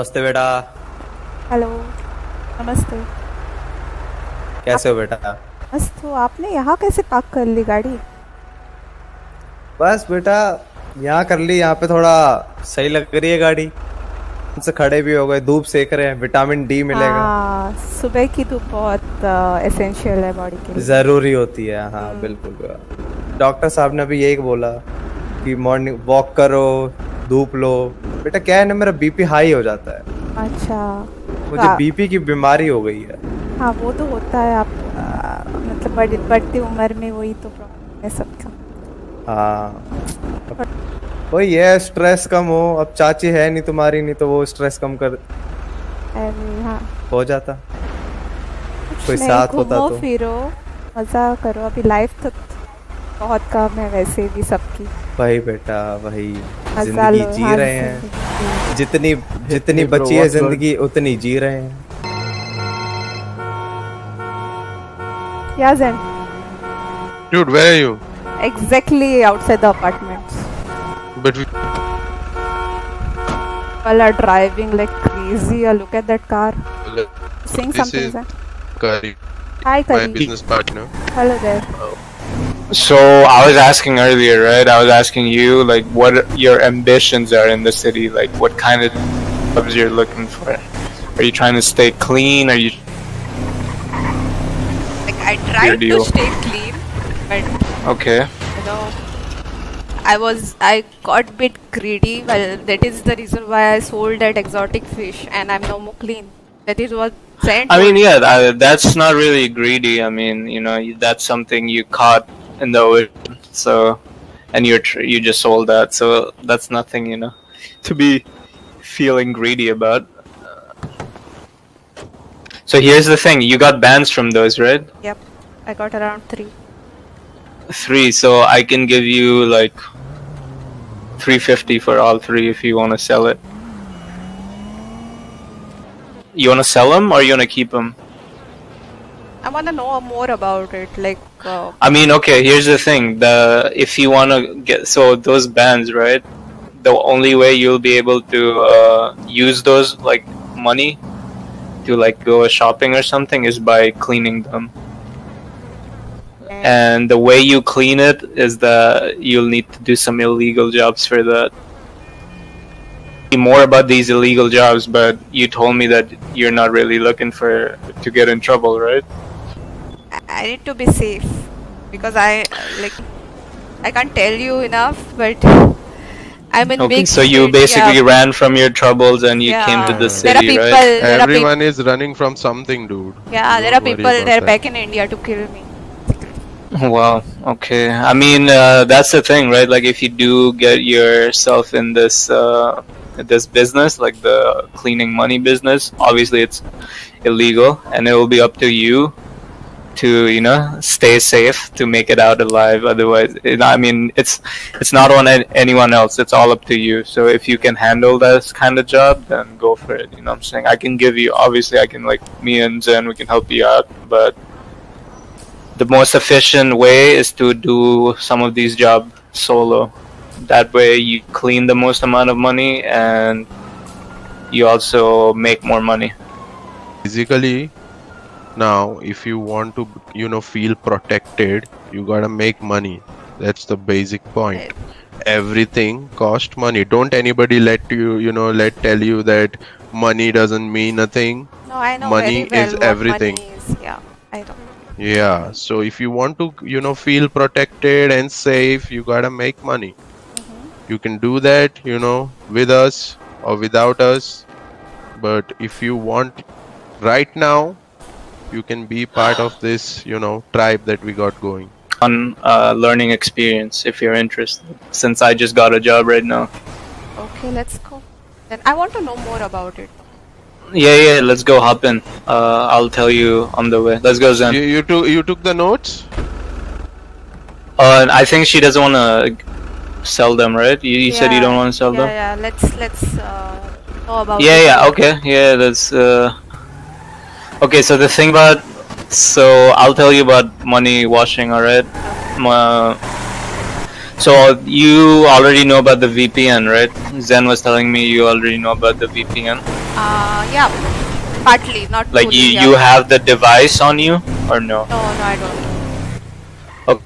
नमस्ते बेटा। हेलो। नमस्ते। कैसे हो बेटा? बस तो आपने यहाँ कैसे पार्क कर ली गाड़ी? बस बेटा यहाँ कर ली। यहाँ पे थोड़ा सही लग रही है गाड़ी। से खड़े भी हो गए धूप सेक रहे हैं विटामिन डी मिलेगा। हाँ, सुबह की धूप बहुत एसेंशियल है बॉडी के लिए। ज़रूरी होती है हाँ बिल्कुल। डॉक्टर साहब ने अभी यही बोला कि मॉर्निंग वॉक करो धूप लो। बेटा क्या है ना मेरा बीपी हाई हो जाता है। अच्छा। मुझे हाँ। बीपी की बीमारी हो गई है। हाँ वो तो होता है। आप आ, मतलब बड़ी बढ़ती उम्र में वही तो प्रॉब्लम है सबका। हाँ। वही है स्ट्रेस कम हो। अब चाची है नहीं तुम्हारी नहीं तो वो स्ट्रेस कम कर अरे हाँ। हो जाता। कोई साथ होता तो। फिरो। मज़ा करो। अभी लाइफ तो बहुत कम है वैसे भी सबकी। भाई बेटा वही ज़िंदगी जी रहे हैं। जितनी जितनी बची है ज़िंदगी उतनी जी रहे हैं। यासन dude where you exactly outside the apartments but we pull are driving like crazy I look at that car saying something sir curry hi curry business partner hello there So I was asking earlier, right? I was asking you, like, what your ambitions are in the city. Like, what kind of jobs you're looking for. Are you trying to stay clean? Are you? Like I tried to stay clean, but Okay. you know, I was I got bit greedy. Well, that is the reason why I sold that exotic fish, and I'm no more clean. That is what. I mean, yeah, that, that's not really greedy. I mean, you know, that's something you caught in the ocean. So, and you're tr- you just sold that. So that's nothing, you know, to be feeling greedy about. So here's the thing: you got bans from those, right? Yep. I got around three. Three. So I can give you like 350 for all three if you want to sell it. You want to sell them or you want to keep them? I want to know more about it. Like, uh, I mean, okay. Here's the thing: the if you want to get so those bands, right? The only way you'll be able to uh, use those like money to like go shopping or something is by cleaning them. And the way you clean it is that you'll need to do some illegal jobs for that. More about these illegal jobs, but you told me that you're not really looking for to get in trouble, right? I- I need to be safe because I like I can't tell you enough, but I'm in Okay, big. so you shit, basically yeah. ran from your troubles and you came to Yeah. the There are city, people. right? There are people. Everyone is running from something, dude. Yeah, there Don't are people. about They're back in India to kill me. Wow. Okay. I mean, uh, that's the thing, right? Like, if you do get yourself in this uh, this business, like the cleaning money business, obviously it's illegal, and it will be up to you to you know stay safe to make it out alive. Otherwise, it, I mean, it's it's not on anyone else. It's all up to you. So if you can handle this kind of job, then go for it. You know what I'm saying? I can give you. Obviously, I can like me and Zen. We can help you out, but the most efficient way is to do some of these jobs solo. That way, you clean the most amount of money and you also make more money. Basically, now if you want to, you know, feel protected, you gotta make money. That's the basic point. Everything cost money. Don't anybody let you, you know, let tell you that money doesn't mean nothing. No, I know Money well is everything. Money is. Yeah, I know. Yeah, so if you want to, you know, feel protected and safe, you gotta make money. Mm-hmm. You can do that, you know, with us or without us. But if you want right now, you can be part of this, you know, tribe that we got going. On uh, learning experience, if you're interested, since I just got a job right now. Okay, let's go. Then I want to know more about it. Yeah, yeah, let's go hop in. Uh, I'll tell you on the way. Let's go, Zen. You, you took you took the notes? Uh, I think she doesn't want to sell them, right? You, you said you don't want to sell yeah, them? Yeah, let's let's uh, know about. yeah it. yeah okay yeah that's uh okay so the thing about so i'll tell you about money washing all right uh, so you already know about the vpn right zen was telling me you already know about the vpn Uh, yeah, partly, not Like fully, you, yeah. you have the device on you or no? No, no, I don't. Okay.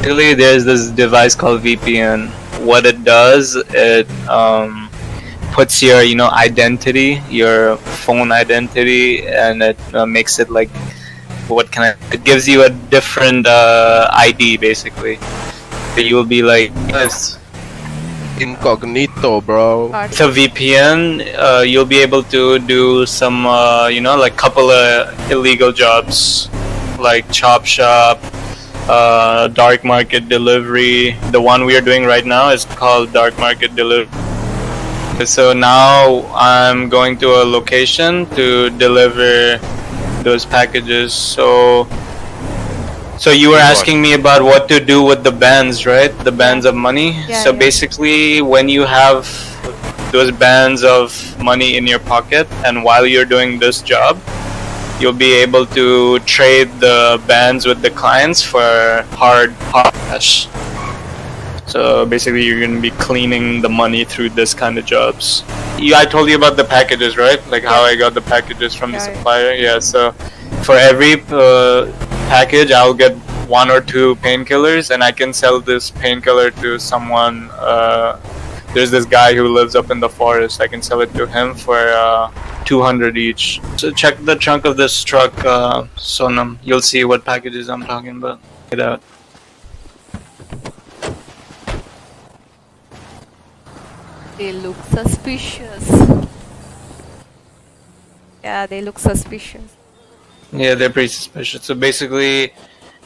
Basically, there's this device called VPN. What it does, it um, puts your you know identity, your phone identity, and it uh, makes it like what can I? It gives you a different uh, ID basically. So you will be like Yes. Incognito, bro. Got with a VPN, uh, you'll be able to do some, uh, you know, like couple of illegal jobs, like chop shop, uh, dark market delivery. The one we are doing right now is called dark market delivery. So now I'm going to a location to deliver those packages. So, so you were asking me about what to do with the bands, right? The bands of money. Yeah, so yeah. basically, when you have those bands of money in your pocket, and while you're doing this job, you'll be able to trade the bands with the clients for hard hard cash. So basically, you're gonna be cleaning the money through this kind of jobs. Yeah, I told you about the packages, right? Like how I got the packages from the Yeah, yeah. supplier. Yeah. So for every uh, package, I'll get one or two painkillers, and I can sell this painkiller to someone. Uh, there's this guy who lives up in the forest. I can sell it to him for uh, 200 each. So check the trunk of this truck, uh, Sonam. You'll see what packages I'm talking about. Get out. They look suspicious. Yeah, they look suspicious. Yeah, they're pretty suspicious. So basically,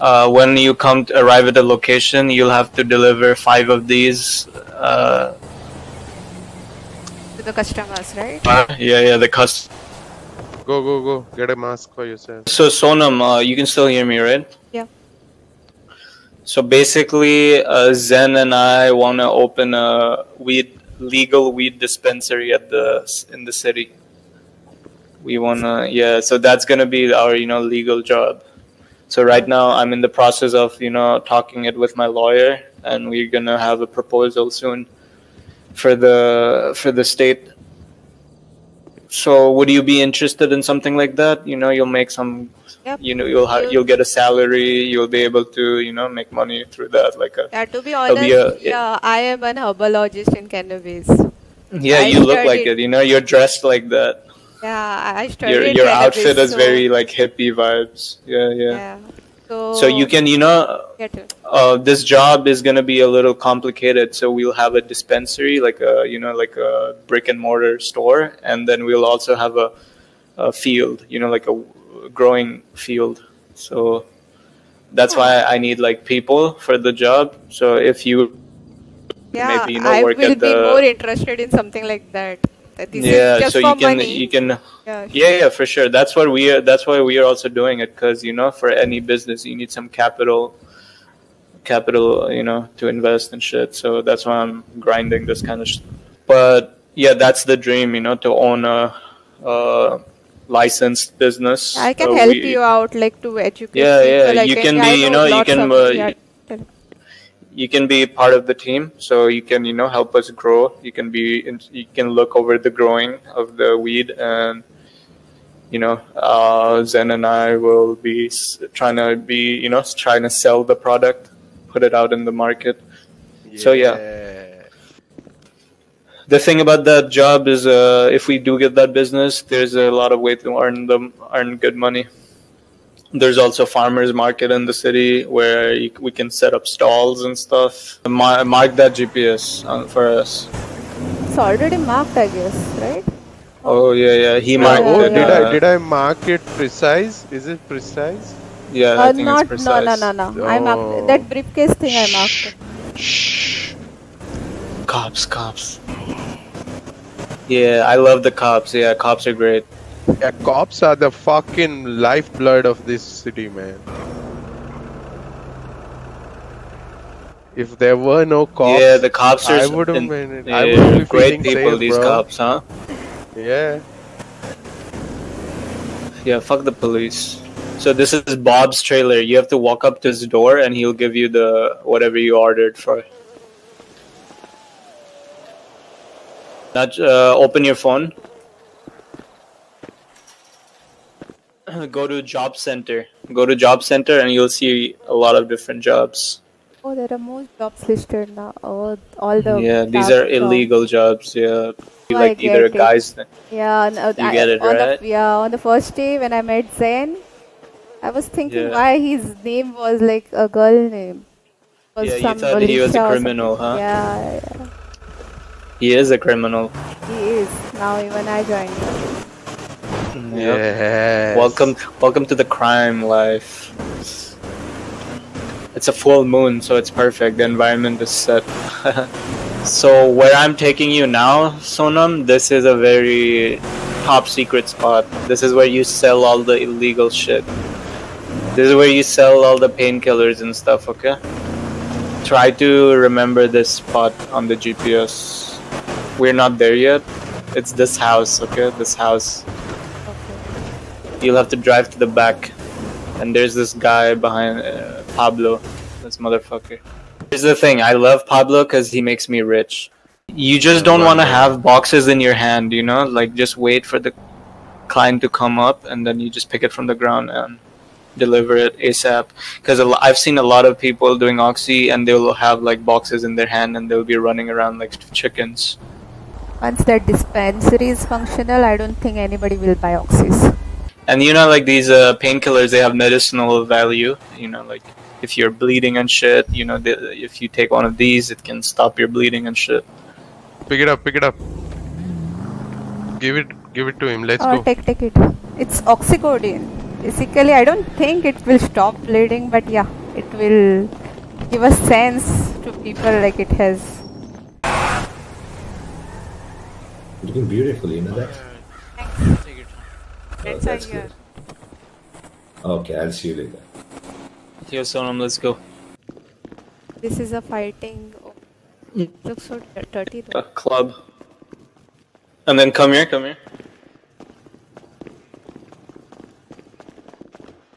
uh, when you come to arrive at the location, you'll have to deliver five of these. Uh, To the customers, right? yeah, yeah, the cust. Go, go, go. Get a mask for yourself. So Sonam, uh, you can still hear me, right? Yeah. So basically, uh, Zen and I want to open a weed legal weed dispensary at the in the city. We wanna, yeah. So that's gonna be our you know legal job. So right now, I'm in the process of you know talking it with my lawyer, and we're gonna have a proposal soon for the for the state. So would you be interested in something like that? You know, you'll make some Yep. you know you'll ha- you'll get a salary you'll be able to you know make money through that like a Yeah, to be honest, be a- yeah, I am an herbologist in cannabis. yeah I you look like it you know you're dressed like that Yeah, I studied your your cannabis, outfit is so- very like hippie vibes yeah yeah, Yeah. So, so you can you know get it. uh, this job is going to be a little complicated so we'll have a dispensary like a you know like a brick and mortar store and then we'll also have a, a field you know like a growing field. So that's why i need like people for the job. So if you Yeah, maybe, you know, I work will at be more interested in something like that. That This yeah so for you can money. you can yeah, yeah yeah for sure. That's what we are that's why we are also doing it because you know for any business you need some capital capital you know to invest and shit. So that's why i'm grinding this kind of sh- but yeah that's the dream you know to own a, a licensed business I can So help we- you out, like to educate. Yeah, yeah, people, like, you can yeah, be, I you know, you can, of- uh, yeah, you can be part of the team so you can you know help us grow you can be in, you can look over the growing of the weed and you know uh, zen and i will be trying to be you know trying to sell the product put it out in the market So, yeah. The thing about that job is uh, if we do get that business there's a lot of way to earn them earn good money there's also farmers market in the city where you, we can set up stalls and stuff mark, mark that gps uh, for us It's already marked, I guess, right? oh yeah yeah he Yeah, marked Oh, it did uh, I did I mark it precise? Is it precise? yeah Uh, i think not, it's precise no, no, no, no. I Oh. marked that briefcase thing. I marked. cops cops yeah i love the cops yeah cops are great Yeah, cops are the fucking lifeblood of this city, man. If there were no cops, yeah the cops are I would have in- been. yeah, I would be great people safe, these bro. cops huh Yeah. Yeah, fuck the police. So this is Bob's trailer. You have to walk up to his door and he'll give you the whatever you ordered for. Now, uh, open your phone. go to job center. Go to job center and you'll see a lot of different jobs. Oh, there are more jobs listed now. Oh, all the yeah, these are illegal jobs. Yeah, I like either it. guys. Yeah, uh, You I- get it, on right? The, yeah, on the first day when I met Zen, I was thinking Yeah. why his name was like a girl name. Was Yeah, you thought he was a criminal, huh? Yeah, yeah, He is a criminal. he is. Now even I join. Mm, yep. Yes. Welcome, welcome to the crime life. It's a full moon, so it's perfect. The environment is set. so where I'm taking you now, Sonam, this is a very top secret spot. This is where you sell all the illegal shit. This is where you sell all the painkillers and stuff. Okay. Try to remember this spot on the GPS. We're not there yet. It's this house. Okay, this house Okay. you'll have to drive to the back and there's this guy behind uh, pablo this motherfucker here's the thing i love pablo because he makes me rich you just don't want to have boxes in your hand you know like just wait for the client to come up and then you just pick it from the ground and deliver it asap because i've seen a lot of people doing oxy and they'll have like boxes in their hand and they'll be running around like chickens Once that dispensary is functional, I don't think anybody will buy oxys. And you know, like these uh, painkillers, they have medicinal value. You know, like if you're bleeding and shit, you know, the, if you take one of these, it can stop your bleeding and shit. Pick it up. Pick it up. Give it. Give it to him. Let's Oh, go. take take it. It's oxycodone. Basically, I don't think it will stop bleeding, but yeah, it will give a sense to people like it has. Looking beautiful, you know that? Oh, Friends are that's here. good. Okay, I'll see you later. Here, Sonam, let's go. This is a fighting. Oh, looks so dir- dirty. A club. And then come here, come here.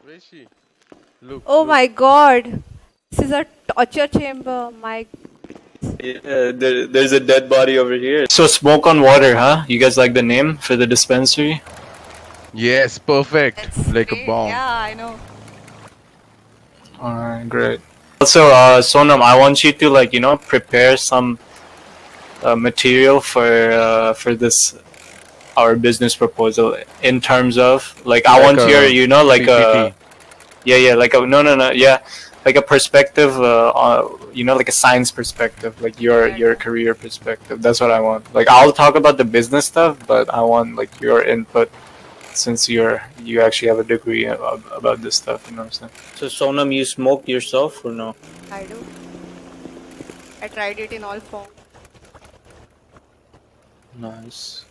Where is she? Look. Oh look. my god! This is a torture chamber. My Yeah, there, there's a dead body over here. So smoke on water, huh? You guys like the name for the dispensary? Yes, perfect. That's like great. a bomb. Yeah, I know. Alright, great. Also, uh, Sonam, I want you to like you know prepare some uh, material for uh, for this our business proposal in terms of like I want a your you know like a yeah yeah like a no no no yeah like a perspective uh, uh you know like a science perspective like your your career perspective that's what I want like I'll talk about the business stuff but I want like your input since you're you actually have a degree about, about this stuff you know what I'm saying so Sonam you smoke yourself or no I do. I tried it in all forms. nice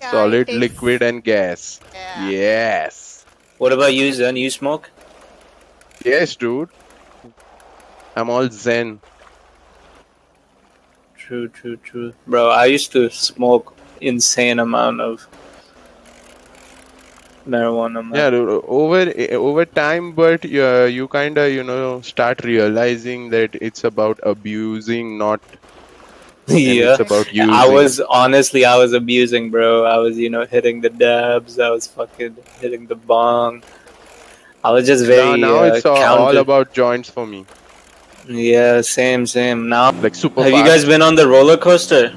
Yeah, Solid, takes- liquid, and gas. Yeah. Yes. what about you Zen you smoke Yes, dude. I'm all zen. True, true, true. Bro, I used to smoke insane amount of marijuana. Man. Yeah, dude. Over over time, but uh, you kind of you know start realizing that it's about abusing, not. yeah. It's about using. I was honestly, I was abusing, bro. I was, you know, hitting the dabs. I was fucking hitting the bong. I was just now, very. now uh, it's all, all about joints for me. Yeah, same, same. Now, Like super. have you guys been on the roller coaster?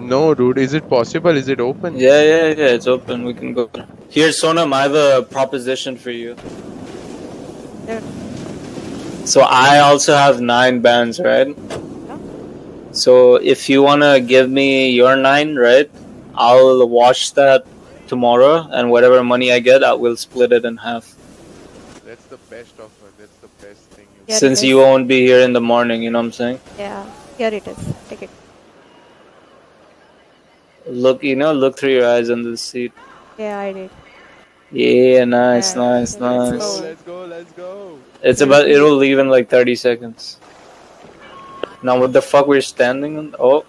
No, dude. Is it possible? Is it open? Yeah, yeah, yeah. It's open. We can go. Here, Sonam, I have a proposition for you. Yeah. So I also have nine bands, right? So if you wanna give me your nine, right? I'll watch that tomorrow, and whatever money I get, I will split it in half. That's the best offer. That's the best thing. You Yeah, Since you won't be here in the morning, you know what I'm saying? Yeah, here it is. Take it. Look, you know, look through your eyes under the seat. Yeah, I did. Yeah, nice, Yeah, nice, let's go. Let's go. Let's go. It's about it'll leave in like 30 seconds. Now what the fuck we're standing on? Oh.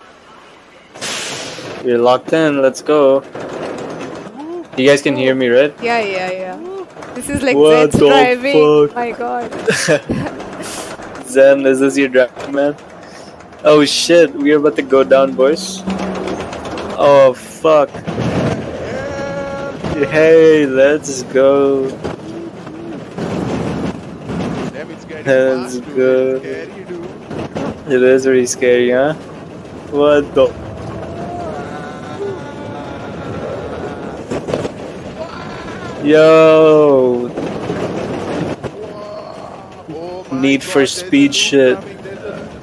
We're locked in, let's go. You guys can hear me, right? Yeah, yeah, yeah. This is like What Zed's driving. fuck? My god. Zen, is this your drive, man? Oh shit, we're about to go down, boys. Oh fuck. Hey, let's go. Let's go. It is very scary, huh? What the? Yo, Oh my Need for God, Speed there's a shit. loop coming, there's a loop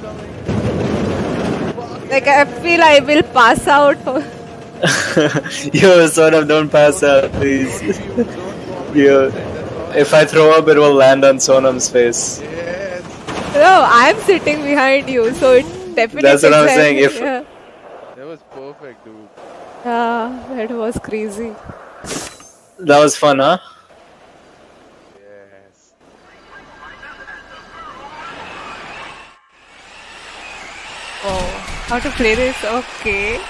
coming. Like I feel I will pass out. yo, sort of don't pass out, please. Don't. Yo, if I throw up, it will land on Sonam's face. Yes. no, I'm sitting behind you, so it definitely. That's what I'm saying, if- yeah. That was perfect, dude. Ah, that was crazy. That was fun, huh? Yes. Oh, how to play this? Okay.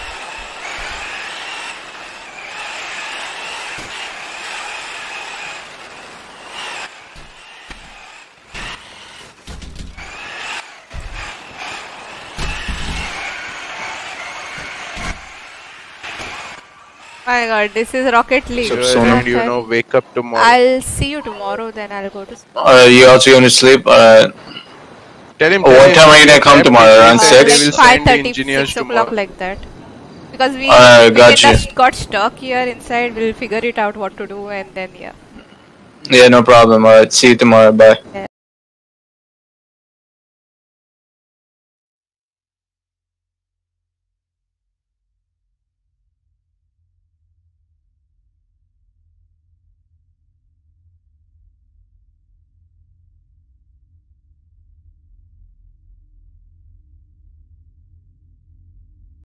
My god, this is Rocket League. So, Sonam. and you know, wake up tomorrow. I'll see you tomorrow, then I'll go to. sleep. Uh, you also going to sleep? Uh, Tell him. Oh, tell what him time are you gonna come tomorrow? Around six? Like send 5:30, 6 o'clock, like that. Because we, Alright, we got just got stuck here inside. We'll figure it out what to do, and then yeah. yeah, no problem. Alright, see you tomorrow. Bye. yeah.